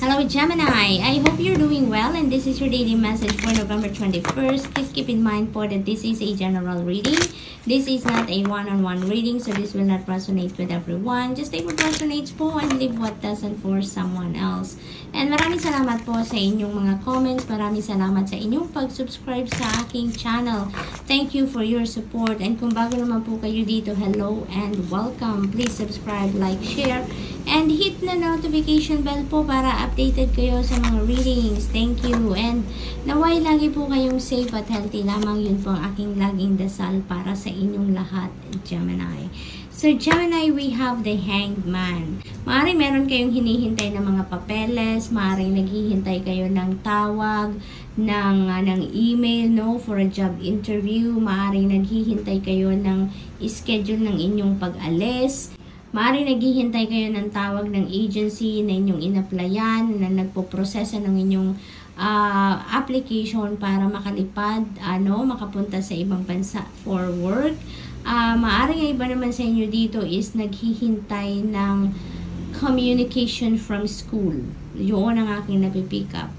Hello Gemini! I hope you're doing well and this is your daily message for November 21st. Please keep in mind po that this is a general reading. This is not a one-on-one -on -one reading so this will not resonate with everyone. Just take what resonates po and leave what doesn't for someone else. And maraming salamat po sa inyong mga comments. Maraming salamat sa inyong pag-subscribe sa aking channel. Thank you for your support. And kung bago naman po kayo dito, hello and welcome. Please subscribe, like, share, and hit na notification bell po para updated kayo sa mga readings. Thank you. And naway lagi po kayong safe at healthy lamang. Yun po ang aking laging dasal para sa inyong lahat, Gemini. So, Gemini, we have the Hanged Man. Maaaring meron kayong hinihintay ng mga papeles, maaaring naghihintay kayo ng tawag, ng, uh, ng email, no, for a job interview, maaaring naghihintay kayo ng schedule ng inyong pag-alis, Maari naghihintay kayo ng tawag ng agency na inyong inaplayan, na nagpo-prosesa ng inyong uh, application para makalipad, ano, makapunta sa ibang bansa for work. Uh, maaring iba naman sa inyo dito is naghihintay ng communication from school. Yun ang aking napipick up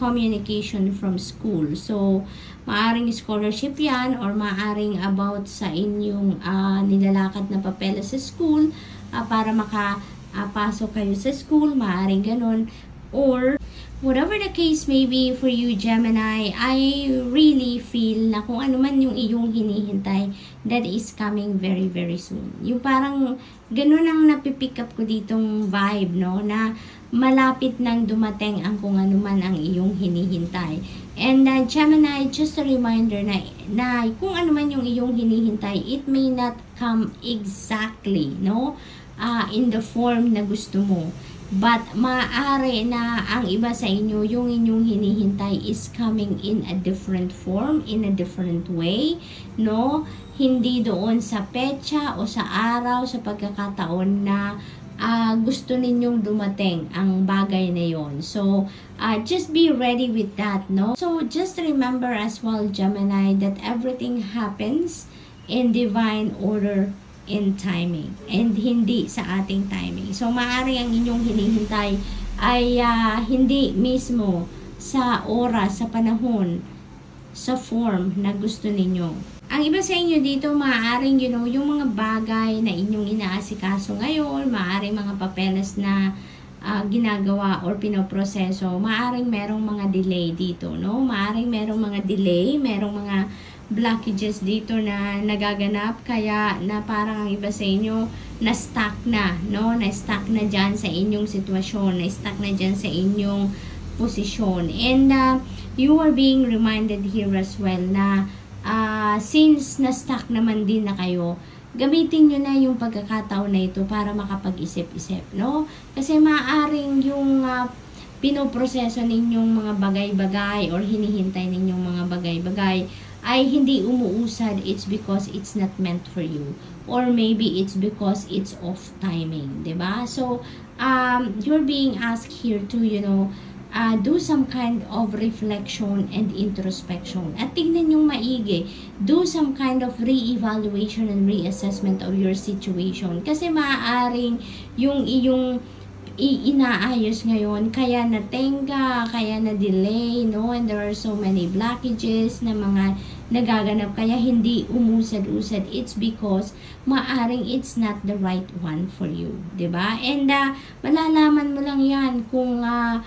communication from school. So, maaring scholarship yan or maaring about sa inyong uh, nilalakad na papeles sa school uh, para makapasok uh, kayo sa school, maaring ganun. Or, whatever the case may be for you, Gemini, I really feel na kung ano man yung iyong hinihintay, that is coming very, very soon. Yung parang, ganun ang napipick up ko ditong vibe, no? Na malapit nang dumating ang kung ano man ang iyong hinihintay. And uh, Gemini, just a reminder na, na kung ano man yung iyong hinihintay, it may not come exactly, no? Uh, in the form na gusto mo. But maaari na ang iba sa inyo, yung inyong hinihintay is coming in a different form, in a different way, no? Hindi doon sa petsa o sa araw, sa pagkakataon na uh, gusto ninyong dumating ang bagay na yon. So, uh, just be ready with that, no? So, just remember as well, Gemini, that everything happens in divine order in timing and hindi sa ating timing. So, maaari ang inyong hinihintay ay uh, hindi mismo sa oras, sa panahon, sa form na gusto ninyo. Ang iba sa inyo dito, maaaring, you know, yung mga bagay na inyong inaasikaso ngayon, maaaring mga papeles na uh, ginagawa or pinoproseso, maaaring merong mga delay dito, no? Maaaring merong mga delay, merong mga blockages dito na nagaganap. Kaya na parang ang iba sa inyo na stuck na no? Na stuck na diyan sa inyong sitwasyon. Na stuck na diyan sa inyong posisyon. And uh, you are being reminded here as well na uh, since na stuck naman din na kayo gamitin nyo na yung pagkakataon na ito para makapag-isip-isip no? Kasi maaring yung uh, pinoproseso ninyong mga bagay-bagay or hinihintay ninyong mga bagay-bagay ay hindi umuusad, it's because it's not meant for you. Or maybe it's because it's off timing, ba diba? So, um, you're being asked here to, you know, uh, do some kind of reflection and introspection. At tignan yung maigi. Do some kind of re-evaluation and reassessment of your situation. Kasi maaaring yung iyong inaayos ngayon kaya natenga, kaya na delay, no? And there are so many blockages na mga nagaganap kaya hindi umusad-usad. It's because maaring it's not the right one for you, 'di ba? And uh, malalaman mo lang 'yan kung uh,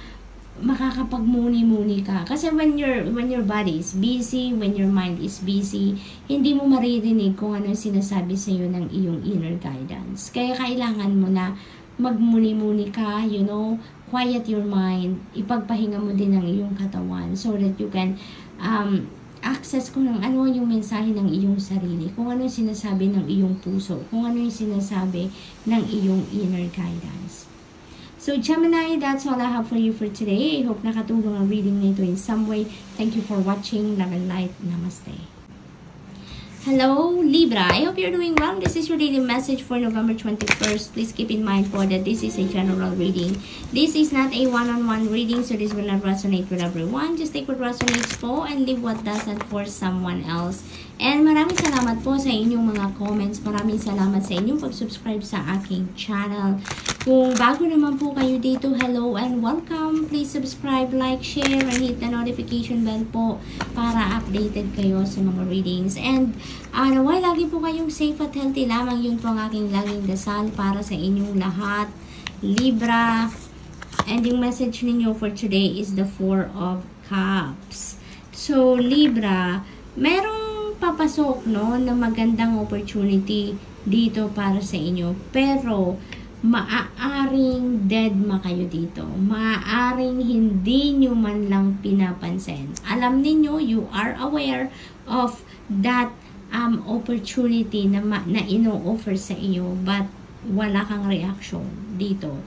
makakapagmuni-muni ka. Kasi when your when your body is busy, when your mind is busy, hindi mo maririnig kung ano sinasabi sa iyo ng iyong inner guidance. Kaya kailangan mo na magmuni-muni ka, you know, quiet your mind, ipagpahinga mo din ang iyong katawan so that you can um, access kung ng ano yung mensahe ng iyong sarili, kung ano yung sinasabi ng iyong puso, kung ano yung sinasabi ng iyong inner guidance. So, Gemini, that's all I have for you for today. I hope nakatulong ang reading nito in some way. Thank you for watching. Love and light. Namaste. Hello, Libra. I hope you're doing well. This is your daily message for November 21st. Please keep in mind po that this is a general reading. This is not a one-on-one -on -one reading, so this will not resonate with everyone. Just take what resonates po and leave what doesn't for someone else. And maraming salamat po sa inyong mga comments. Maraming salamat sa inyong pag-subscribe sa aking channel. Kung bago naman po kayo dito, hello and welcome. subscribe, like, share, and hit the notification bell po para updated kayo sa mga readings. And uh, naway lagi po kayong safe at healthy lamang. Yun po ang aking laging dasal para sa inyong lahat. Libra. And yung message ninyo for today is the Four of Cups. So, Libra, merong papasok no na magandang opportunity dito para sa inyo. Pero, maaaring dead ma kayo dito. Maaaring hindi nyo man lang pinapansin. Alam niyo you are aware of that um, opportunity na, ma- na ino-offer sa iyo, but wala kang reaction dito.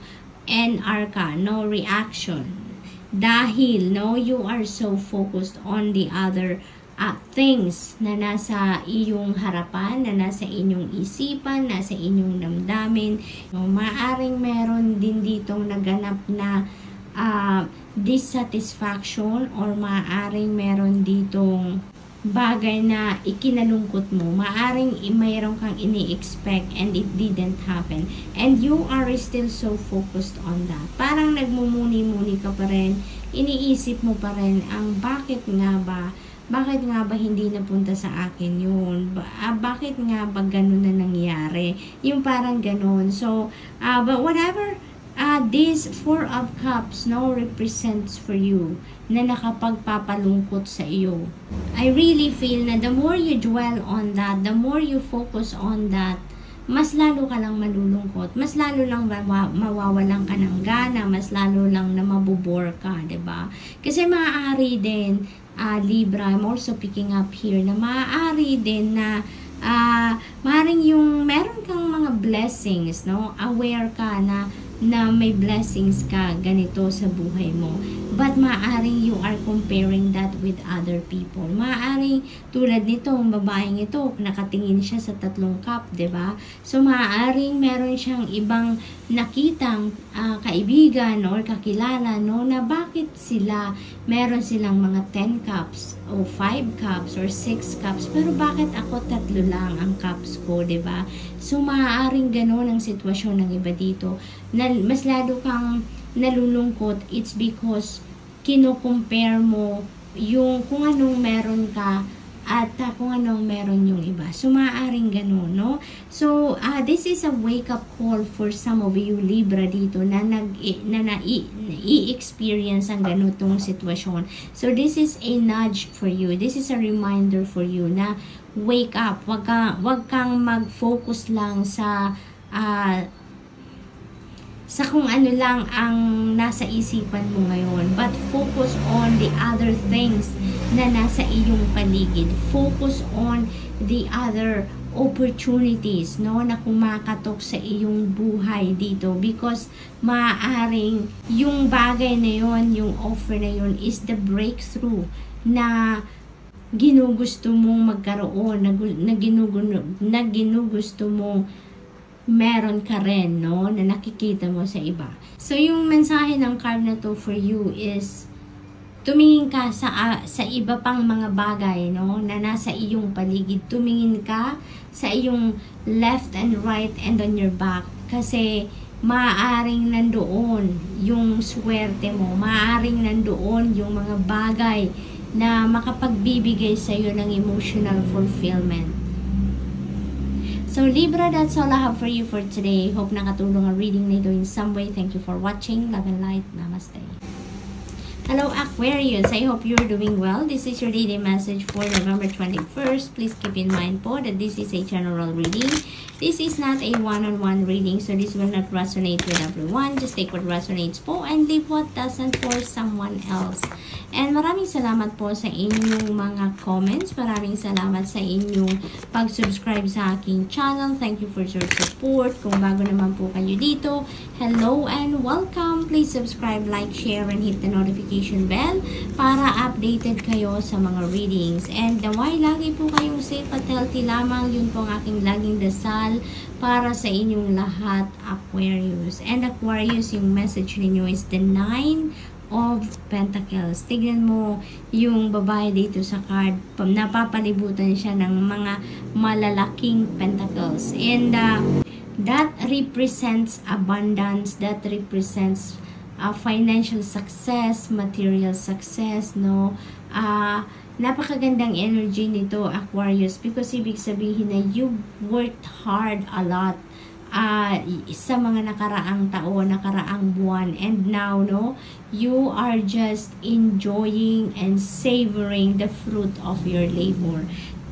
And arca, no reaction. Dahil, no, you are so focused on the other uh, things na nasa iyong harapan, na nasa inyong isipan, nasa inyong damdamin. No, maaring meron din ditong naganap na uh, dissatisfaction or maaring meron ditong bagay na ikinalungkot mo. Maaring mayroon kang ini-expect and it didn't happen. And you are still so focused on that. Parang nagmumuni-muni ka pa rin. Iniisip mo pa rin ang bakit nga ba bakit nga ba hindi napunta sa akin yun? Ba, ah, bakit nga ba ganun na nangyari? Yung parang ganun. So, uh, but whatever uh, this Four of Cups no represents for you na nakapagpapalungkot sa iyo. I really feel na the more you dwell on that, the more you focus on that, mas lalo ka lang malulungkot, mas lalo lang mawawalan ka ng gana, mas lalo lang na mabubore ka, ba? Kasi maaari din uh, Libra, I'm also picking up here na maaari din na uh, maaaring yung meron kang mga blessings, no? Aware ka na na may blessings ka ganito sa buhay mo. But maaaring you are comparing that with other people. Maaaring tulad nito, ang babaeng ito, nakatingin siya sa tatlong cup, ba? So maaaring meron siyang ibang nakitang uh, kaibigan or kakilala no na bakit sila meron silang mga 10 cups o 5 cups or 6 cups pero bakit ako tatlo lang ang cups ko, ba? So maaaring ganoon ang sitwasyon ng iba dito. Na mas lalo kang nalulungkot, it's because kino-compare mo yung kung anong meron ka at uh, kung anong meron yung iba. So, maaaring ganun, no? So, uh, this is a wake-up call for some of you Libra dito na nag na na-i-experience ang ganitong sitwasyon. So, this is a nudge for you. This is a reminder for you na wake up. Wag, ka, wag kang mag-focus lang sa uh, sa kung ano lang ang nasa isipan mo ngayon. But focus on the other things na nasa iyong paligid. Focus on the other opportunities no na kumakatok sa iyong buhay dito because maaaring yung bagay na yon yung offer na yon is the breakthrough na ginugusto mong magkaroon na, na, ginugusto, na ginugusto mong meron ka rin, no, na nakikita mo sa iba. So, yung mensahe ng card na to for you is, tumingin ka sa, uh, sa iba pang mga bagay, no, na nasa iyong paligid. Tumingin ka sa iyong left and right and on your back. Kasi, maaaring nandoon yung swerte mo. Maaaring nandoon yung mga bagay na makapagbibigay sa iyo ng emotional fulfillment. So, Libra, that's all I have for you for today. Hope nakatulong ang reading nito in some way. Thank you for watching. Love and light. Namaste. Hello Aquarius, I hope you're doing well. This is your daily message for November 21st. Please keep in mind po that this is a general reading. This is not a one-on-one -on -one reading, so this will not resonate with everyone. Just take what resonates po and leave what doesn't for someone else. And maraming salamat po sa inyong mga comments. Maraming salamat sa inyong pag-subscribe sa aking channel. Thank you for your support. Kung bago naman po kayo dito, hello and welcome. Please subscribe, like, share, and hit the notification bell para updated kayo sa mga readings. And naway lagi po kayong safe at healthy lamang. Yun po ang aking laging dasal para sa inyong lahat, Aquarius. And Aquarius, yung message ninyo is the 9 of Pentacles. Tignan mo yung babae dito sa card. Napapalibutan siya ng mga malalaking Pentacles. And uh, that represents abundance. That represents uh, financial success, material success, no? Ah, napakagandang energy nito, Aquarius, because ibig sabihin na you worked hard a lot uh, sa mga nakaraang taon, nakaraang buwan. And now, no, you are just enjoying and savoring the fruit of your labor.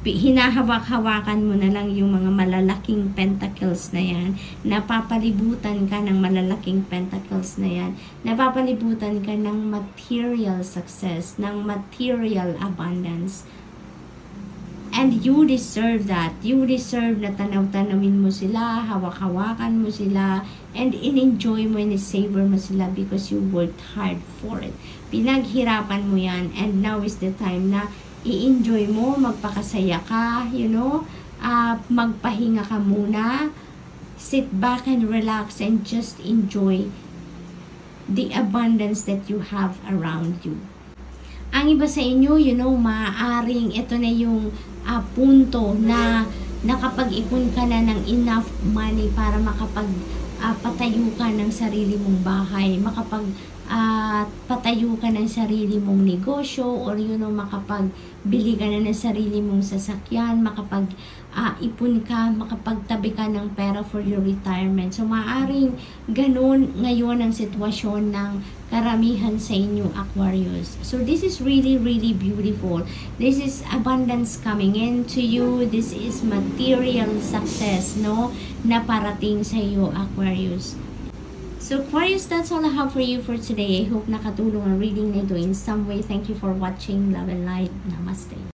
Hinahawak-hawakan mo na lang yung mga malalaking pentacles na yan. Napapalibutan ka ng malalaking pentacles na yan. Napapalibutan ka ng material success, ng material abundance And you deserve that. You deserve na tanaw-tanawin mo sila, hawak-hawakan mo sila, and in-enjoy mo and savor mo sila because you worked hard for it. Pinaghirapan mo yan, and now is the time na i-enjoy mo, magpakasaya ka, you know, uh, magpahinga ka muna, sit back and relax and just enjoy the abundance that you have around you. Ang iba sa inyo, you know, maaaring ito na yung uh, punto na nakapag-ipon ka na ng enough money para makapag uh, patayo ka ng sarili mong bahay, makapag uh, patayo ka ng sarili mong negosyo or you know, makapagbili ka na ng sarili mong sasakyan, makapag uh, ipon ka, makapagtabi ka ng pera for your retirement. So, maaring ganun ngayon ang sitwasyon ng karamihan sa inyo Aquarius. So, this is really, really beautiful. This is abundance coming into you. This is material success, no? Na parating sa iyo, Aquarius. So Aquarius, that's all I have for you for today. I hope nakatulong ang reading na ito in some way. Thank you for watching. Love and light. Namaste.